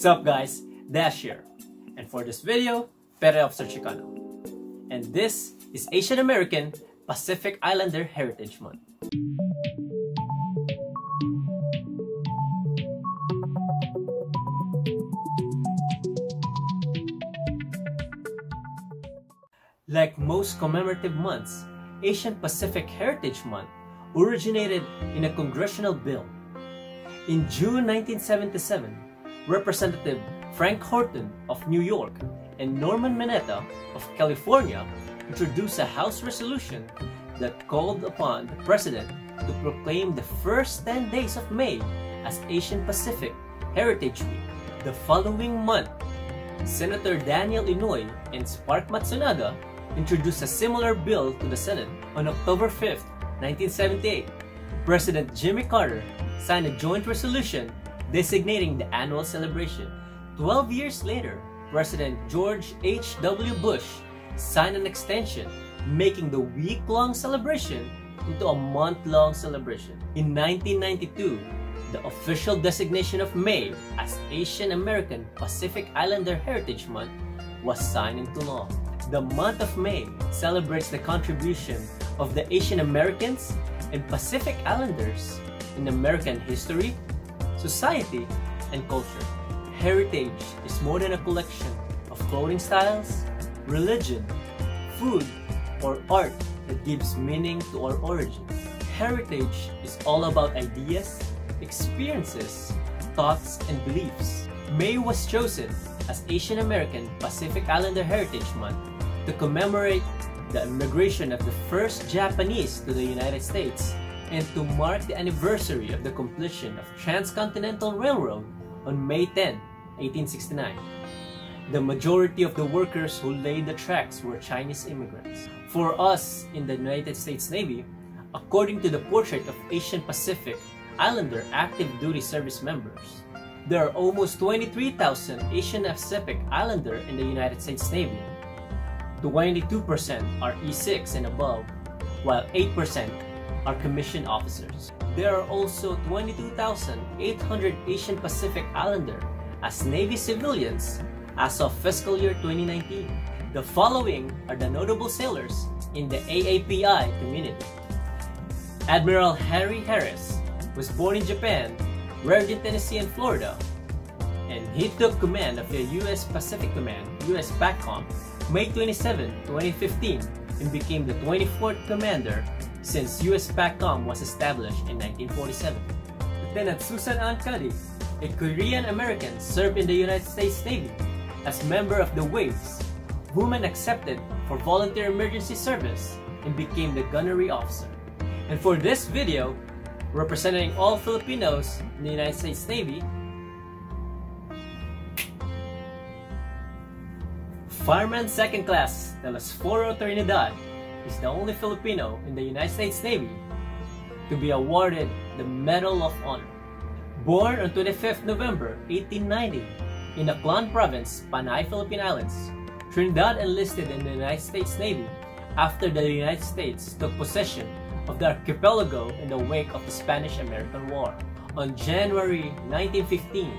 What's up guys, Dash here. And for this video, Petty Officer Chicano. And this is Asian American Pacific Islander Heritage Month. Like most commemorative months, Asian Pacific Heritage Month originated in a congressional bill. In June 1977, Representative Frank Horton of New York and Norman Mineta of California introduced a House resolution that called upon the President to proclaim the first 10 days of May as Asian Pacific Heritage Week. The following month, Senator Daniel Inouye and Spark Matsunaga introduced a similar bill to the Senate on October 5, 1978. President Jimmy Carter signed a joint resolution designating the annual celebration. Twelve years later, President George H.W. Bush signed an extension, making the week-long celebration into a month-long celebration. In 1992, the official designation of May as Asian American Pacific Islander Heritage Month was signed into law. The month of May celebrates the contribution of the Asian Americans and Pacific Islanders in American history, society, and culture. Heritage is more than a collection of clothing styles, religion, food, or art that gives meaning to our origins. Heritage is all about ideas, experiences, thoughts, and beliefs. May was chosen as Asian American Pacific Islander Heritage Month to commemorate the immigration of the first Japanese to the United States and to mark the anniversary of the completion of Transcontinental Railroad on May 10, 1869. The majority of the workers who laid the tracks were Chinese immigrants. For us in the United States Navy, according to the portrait of Asian Pacific Islander active duty service members, there are almost 23,000 Asian Pacific Islander in the United States Navy. 22% are E6 and above, while 8% are commissioned officers. There are also 22,800 Asian Pacific Islander as Navy civilians as of fiscal year 2019. The following are the notable sailors in the AAPI community. Admiral Harry Harris was born in Japan, raised in Tennessee and Florida, and he took command of the U.S. Pacific Command, U.S. PACOM, May 27, 2015, and became the 24th commander since U.S. PACOM was established in 1947. Lieutenant Susan Ahn Cuddy, a Korean American, served in the United States Navy as member of the Waves, woman accepted for volunteer emergency service and became the gunnery officer. And for this video, representing all Filipinos in the United States Navy, Fireman Second Class Telesforo Trinidad is the only Filipino in the United States Navy to be awarded the Medal of Honor. Born on 25th November 1890 in Aklan Province, Panay, Philippine Islands, Trinidad enlisted in the United States Navy after the United States took possession of the archipelago in the wake of the Spanish-American War. On January 1915,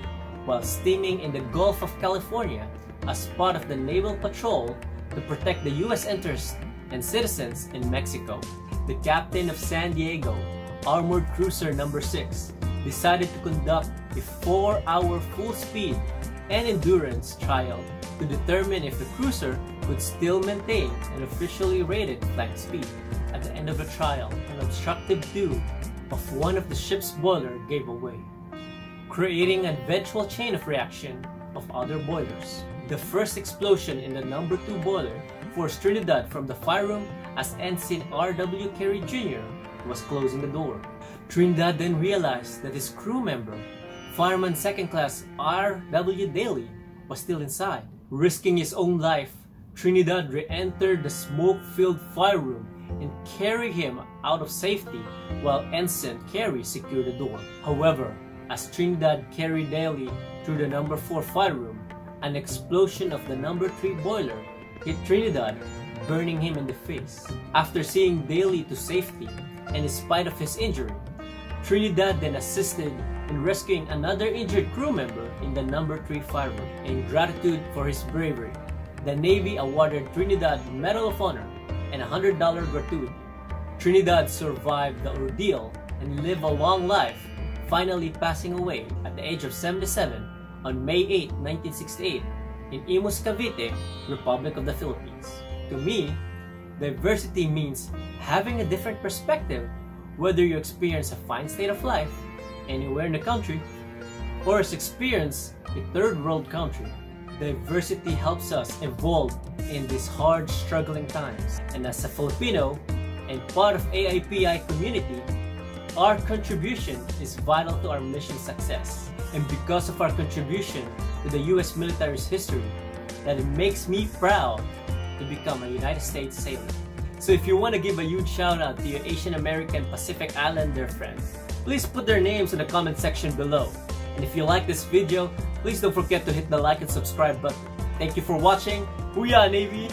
while steaming in the Gulf of California as part of the Naval Patrol to protect the U.S. interests and citizens in Mexico, the captain of San Diego, Armored Cruiser Number 6, decided to conduct a 4-hour full-speed and endurance trial to determine if the cruiser could still maintain an officially rated flight speed. At the end of the trial, an obstructive tube of one of the ship's boiler gave away, creating an eventual chain of reaction of other boilers. The first explosion in the number 2 boiler forced Trinidad from the fire room as Ensign R.W. Cary Jr. was closing the door. Trinidad then realized that his crew member, Fireman Second Class R.W. Daly, was still inside. Risking his own life, Trinidad re-entered the smoke-filled fire room and carried him out of safety while Ensign Cary secured the door. However, as Trinidad carried Daly through the number 4 fire room, an explosion of the number 3 boiler hit Trinidad, burning him in the face. After seeing Daly to safety, and in spite of his injury, Trinidad then assisted in rescuing another injured crew member in the number 3 firebird. In gratitude for his bravery, the Navy awarded Trinidad Medal of Honor and a $100 gratuity. Trinidad survived the ordeal and lived a long life, finally passing away at the age of 77 on May 8, 1968 in Imus, Cavite, Republic of the Philippines. To me, diversity means having a different perspective whether you experience a fine state of life anywhere in the country or has experienced a third world country. Diversity helps us evolve in these hard struggling times. And as a Filipino and part of AIPI community, our contribution is vital to our mission success. And because of our contribution to the US military's history, that it makes me proud to become a United States sailor. So if you want to give a huge shout out to your Asian American Pacific Islander friends, please put their names in the comment section below. And if you like this video, please don't forget to hit the like and subscribe button. Thank you for watching. Booyah Navy!